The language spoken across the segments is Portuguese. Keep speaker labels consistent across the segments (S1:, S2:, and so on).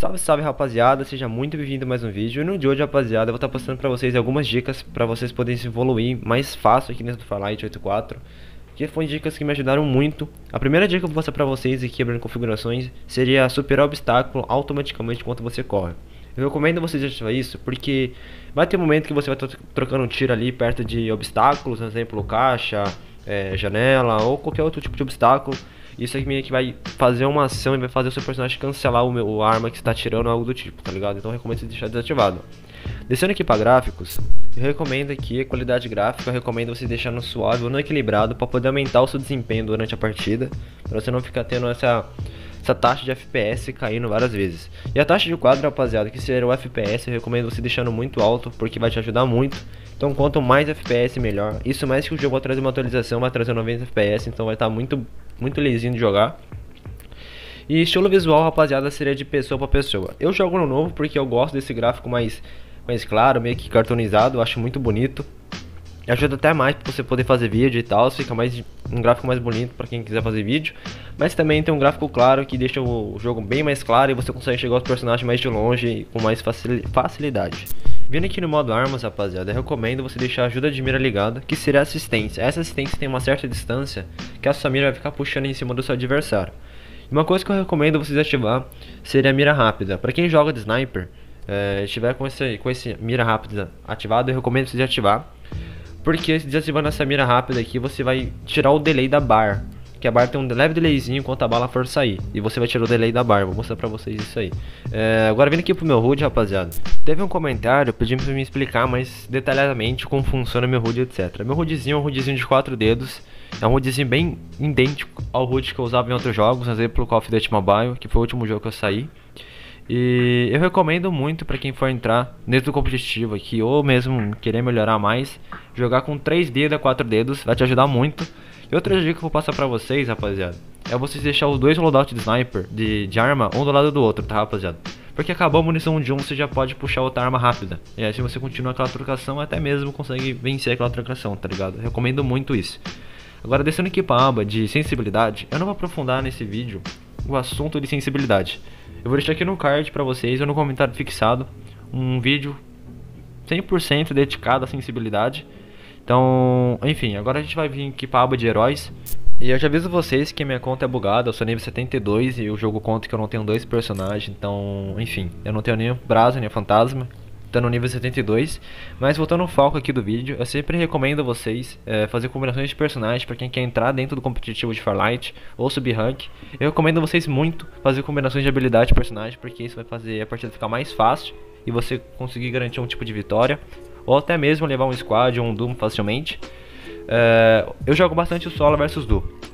S1: Salve, salve rapaziada, seja muito bem-vindo a mais um vídeo. E no de hoje, rapaziada, eu vou estar postando pra vocês algumas dicas pra vocês poderem se evoluir mais fácil aqui dentro do Farlight 84 Que foram dicas que me ajudaram muito. A primeira dica que eu vou passar pra vocês aqui, abrindo configurações Seria superar o obstáculo automaticamente enquanto você corre. Eu recomendo vocês ativar isso porque vai ter um momento que você vai estar trocando um tiro ali perto de obstáculos Por exemplo, caixa, é, janela ou qualquer outro tipo de obstáculo isso aqui meio que vai fazer uma ação e vai fazer o seu personagem cancelar o, meu, o arma que está tirando algo do tipo, tá ligado? Então eu recomendo você deixar desativado. Descendo aqui para gráficos, eu recomendo aqui a qualidade gráfica, eu recomendo você deixar no suave ou no equilibrado para poder aumentar o seu desempenho durante a partida, para você não ficar tendo essa essa taxa de FPS caindo várias vezes. E a taxa de quadro, rapaziada, que seria o FPS, eu recomendo você deixando muito alto, porque vai te ajudar muito. Então quanto mais FPS melhor. Isso mais que o jogo vai trazer uma atualização, vai trazer 90 FPS, então vai estar tá muito muito lisinho de jogar. E estilo visual, rapaziada, seria de pessoa para pessoa. Eu jogo no novo porque eu gosto desse gráfico mais, mais claro, meio que cartonizado, acho muito bonito. Ajuda até mais para você poder fazer vídeo e tal, fica mais um gráfico mais bonito para quem quiser fazer vídeo. Mas também tem um gráfico claro que deixa o jogo bem mais claro e você consegue chegar aos personagens mais de longe com mais facilidade. Vindo aqui no modo armas, rapaziada, eu recomendo você deixar a ajuda de mira ligada, que seria assistência. Essa assistência tem uma certa distância que a sua mira vai ficar puxando em cima do seu adversário. Uma coisa que eu recomendo vocês ativar seria a mira rápida. Para quem joga de sniper, é, estiver com esse, com esse mira rápida ativado, eu recomendo vocês ativar. Porque desativando essa mira rápida aqui, você vai tirar o delay da bar que a barra tem um leve delayzinho enquanto a bala for sair. E você vai tirar o delay da barra, vou mostrar pra vocês isso aí. É, agora vindo aqui pro meu HUD, rapaziada. Teve um comentário pedindo pra me explicar mais detalhadamente como funciona meu HUD, etc. Meu HUDzinho é um HUDzinho de 4 dedos. É um HUDzinho bem idêntico ao HUD que eu usava em outros jogos, por exemplo, Call of Duty Mobile, que foi o último jogo que eu saí. E eu recomendo muito para quem for entrar dentro do competitivo aqui, ou mesmo querer melhorar mais, jogar com 3 dedos a 4 dedos, vai te ajudar muito. E outra dica que eu vou passar pra vocês, rapaziada, é vocês deixar os dois loadouts de sniper, de, de arma, um do lado do outro, tá, rapaziada? Porque acabou a munição de um, você já pode puxar outra arma rápida. E aí se você continua aquela trocação, até mesmo consegue vencer aquela trocação, tá ligado? Recomendo muito isso. Agora, descendo aqui pra aba de sensibilidade, eu não vou aprofundar nesse vídeo o assunto de sensibilidade. Eu vou deixar aqui no card pra vocês, ou no comentário fixado, um vídeo 100% dedicado à sensibilidade. Então, enfim, agora a gente vai vir aqui para a aba de heróis. E eu já aviso vocês que minha conta é bugada, eu sou nível 72 e o jogo conta que eu não tenho dois personagens, então, enfim, eu não tenho nem o Brasa nem o Fantasma, tá no nível 72. Mas voltando ao foco aqui do vídeo, eu sempre recomendo vocês é, fazer combinações de personagens para quem quer entrar dentro do competitivo de Farlight ou subir rank. Eu recomendo vocês muito fazer combinações de habilidade de personagem, porque isso vai fazer a partida ficar mais fácil e você conseguir garantir um tipo de vitória ou até mesmo levar um squad ou um Doom facilmente. É, eu jogo bastante o solo versus duo.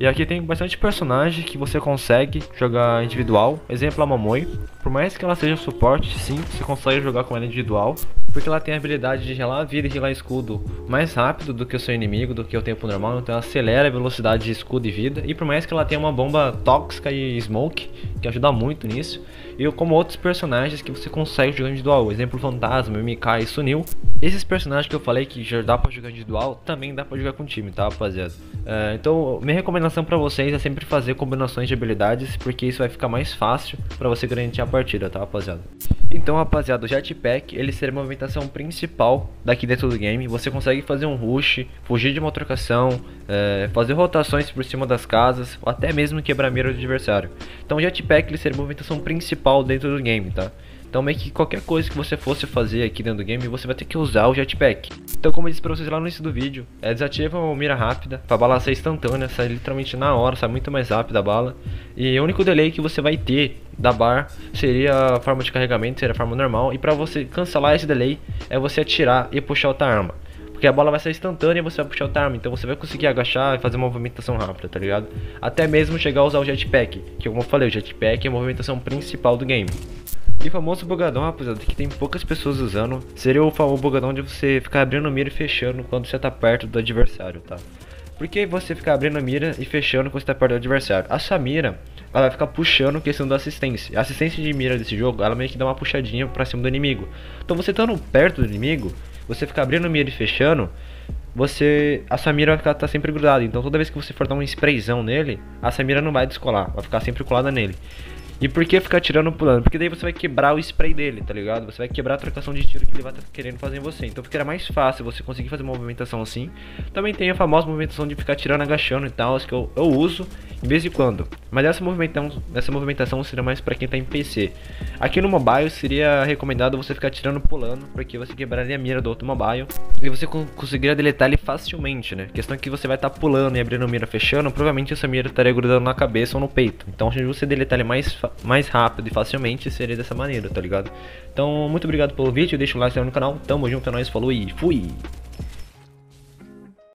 S1: E aqui tem bastante personagem que você consegue jogar individual. Exemplo a Momoi. Por mais que ela seja suporte, sim, você consegue jogar com ela individual. Porque ela tem a habilidade de relar a vida e relar escudo mais rápido do que o seu inimigo, do que o tempo normal. Então ela acelera a velocidade de escudo e vida. E por mais que ela tenha uma bomba tóxica e smoke, que ajuda muito nisso. E como outros personagens que você consegue jogar individual. Exemplo Fantasma, MK e Sunil. Esses personagens que eu falei que já dá pra jogar individual, também dá pra jogar com time, tá rapaziada? É, então minha recomendação pra vocês é sempre fazer combinações de habilidades. Porque isso vai ficar mais fácil pra você garantir a partida, tá rapaziada? Então rapaziada, o Jetpack ele será uma movimentação principal daqui dentro do game. Você consegue fazer um rush, fugir de uma trocação, é, fazer rotações por cima das casas, ou até mesmo quebrar mira do adversário. Então o Jetpack ele será a movimentação principal dentro do game, tá? Então meio que qualquer coisa que você fosse fazer aqui dentro do game, você vai ter que usar o jetpack. Então como eu disse pra vocês lá no início do vídeo, é, desativa a mira rápida, pra bala ser instantânea, sai literalmente na hora, sai muito mais rápido a bala. E o único delay que você vai ter da bar seria a forma de carregamento, seria a forma normal. E pra você cancelar esse delay, é você atirar e puxar outra arma. Porque a bola vai ser instantânea e você vai puxar o arma. Então você vai conseguir agachar e fazer uma movimentação rápida, tá ligado? Até mesmo chegar a usar o jetpack. Que como eu falei, o jetpack é a movimentação principal do game. E famoso bugadão, rapaziada, que tem poucas pessoas usando, seria o famoso bugadão de você ficar abrindo mira e fechando quando você tá perto do adversário, tá? Por que você ficar abrindo mira e fechando quando você tá perto do adversário? A sua mira, ela vai ficar puxando questão da assistência. A assistência de mira desse jogo, ela meio que dá uma puxadinha pra cima do inimigo. Então você estando perto do inimigo, você ficar abrindo mira e fechando, você a sua mira vai ficar tá sempre grudada. Então toda vez que você for dar um sprayzão nele, a sua mira não vai descolar, vai ficar sempre colada nele. E por que ficar tirando pulando? Porque daí você vai quebrar o spray dele, tá ligado? Você vai quebrar a trocação de tiro que ele vai estar tá querendo fazer em você. Então ficará mais fácil você conseguir fazer uma movimentação assim. Também tem a famosa movimentação de ficar tirando, agachando e tal, que eu, eu uso de vez em quando. Mas essa movimentação, essa movimentação seria mais para quem tá em PC. Aqui no mobile seria recomendado você ficar tirando pulando, porque você quebraria a mira do outro mobile e você conseguiria deletar ele facilmente, né? A questão é que você vai estar tá pulando e abrindo a mira fechando, provavelmente essa mira estaria grudando na cabeça ou no peito. Então, se você deletar ele mais, mais rápido e facilmente, seria dessa maneira, tá ligado? Então, muito obrigado pelo vídeo, deixa o like no canal, tamo junto, é nóis, falou e fui!